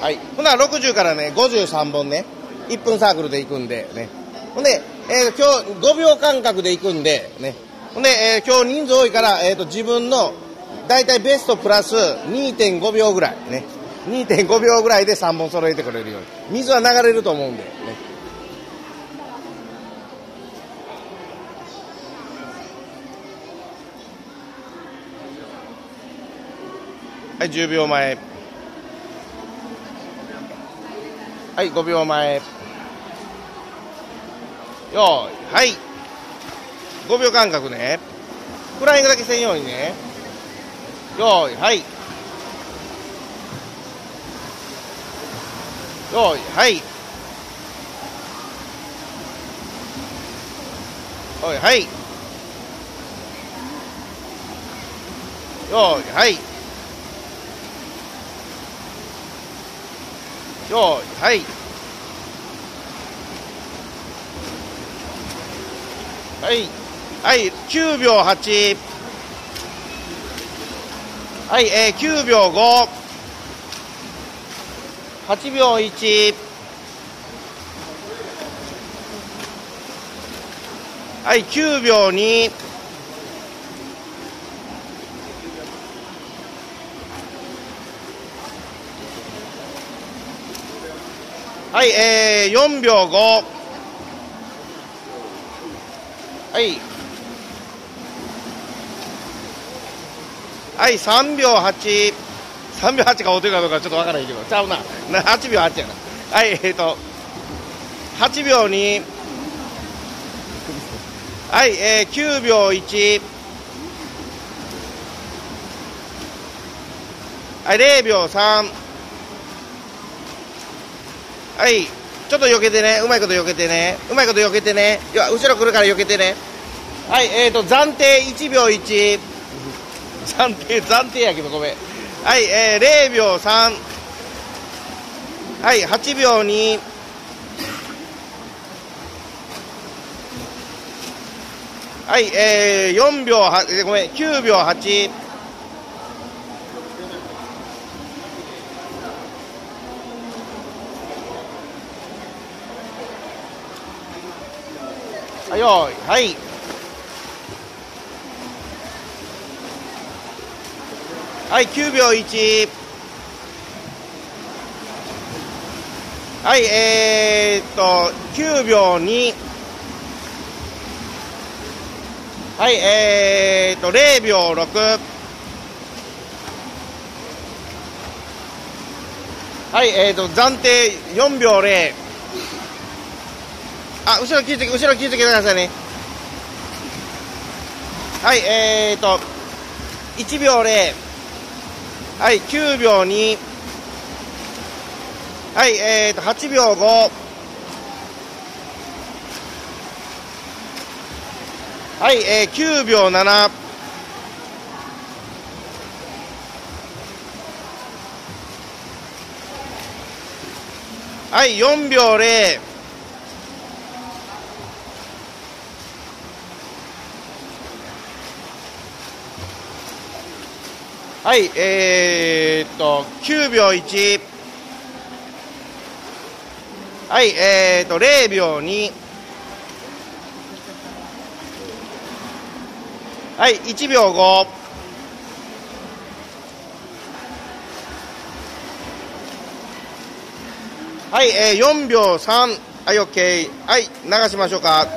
はい。ほな、60からね、53本ね、1分サークルで行くんで、ね。ほんで、えー、今日5秒間隔で行くんで、ね。ほんで、えー、今日人数多いから、え、ー、と、自分の、だいたいベストプラス2.5秒ぐらい、ね。2.5秒ぐらいで3本揃えてくれるように。水は流れると思うんで、ね。はい、10秒前。はい、5秒前。よーい、はい。5秒間隔ね。フライングだけせんようにね。よーい、はい。よーい、はい。おい、はい。よーい、はい。よいはい。はい。はい9秒8はいえー、9秒58秒1はい9秒2はい、えー、4秒5。はい。はい、3秒8。3秒8がお手かどうかちょっとわからないけど、ちゃうな。8秒8やな。はい、えっ、ー、と、8秒2。はい、えー、9秒1。はい、0秒3。はい。ちょっと避けてね。うまいこと避けてね。うまいこと避けてね。いや後ろ来るから避けてね。はいえーと暫定1秒1暫定暫定やけどごめん。はいえー、0秒3はい8秒2はいえー、4秒8ごめん。9秒8はい。よはいはい9秒1はいえー、っと9秒2はいえー、っと0秒6はいえー、っと暫定4秒0あ、後ろ聞いて、後ろ聞いてくださいね。はい、えーと、1秒0。はい、9秒2。はい、えーと、8秒5。はい、えー、9秒7。はい、4秒0。はい、えー、っと、9秒1。はい、えー、っと、0秒2。はい、1秒5。はい、えー、4秒3。はい、OK。はい、流しましょうか。